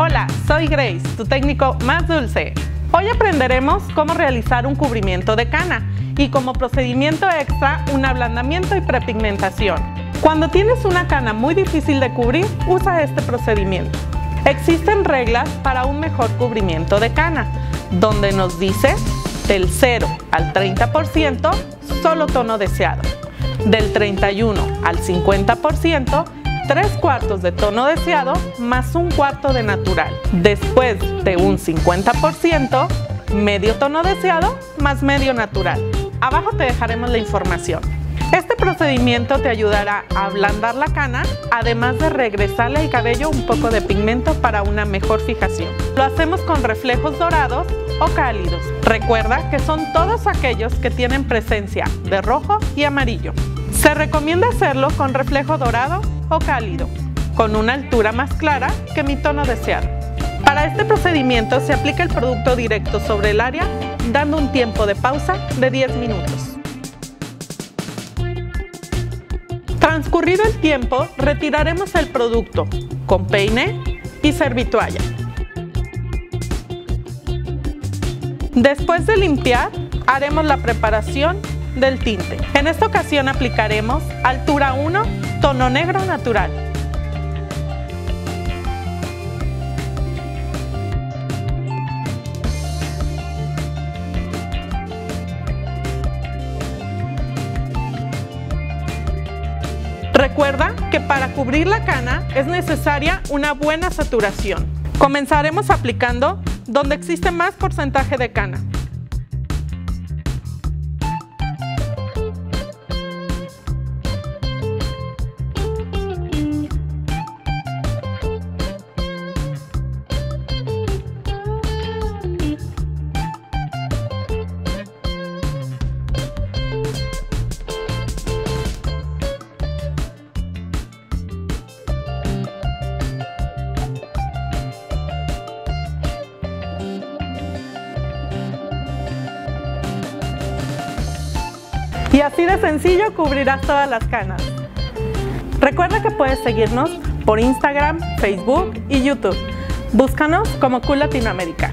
Hola, soy Grace, tu técnico más dulce. Hoy aprenderemos cómo realizar un cubrimiento de cana y como procedimiento extra un ablandamiento y prepigmentación. Cuando tienes una cana muy difícil de cubrir, usa este procedimiento. Existen reglas para un mejor cubrimiento de cana, donde nos dice del 0 al 30% solo tono deseado, del 31 al 50% 3 cuartos de tono deseado más un cuarto de natural. Después de un 50%, medio tono deseado más medio natural. Abajo te dejaremos la información. Este procedimiento te ayudará a ablandar la cana, además de regresarle al cabello un poco de pigmento para una mejor fijación. Lo hacemos con reflejos dorados o cálidos. Recuerda que son todos aquellos que tienen presencia de rojo y amarillo. Se recomienda hacerlo con reflejo dorado o cálido, con una altura más clara que mi tono deseado. Para este procedimiento se aplica el producto directo sobre el área, dando un tiempo de pausa de 10 minutos. Transcurrido el tiempo, retiraremos el producto con peine y servitualla. Después de limpiar, haremos la preparación del tinte. En esta ocasión aplicaremos altura 1, tono negro natural. Recuerda que para cubrir la cana es necesaria una buena saturación. Comenzaremos aplicando donde existe más porcentaje de cana. Y así de sencillo cubrirás todas las canas. Recuerda que puedes seguirnos por Instagram, Facebook y YouTube. Búscanos como Cool Latinoamérica.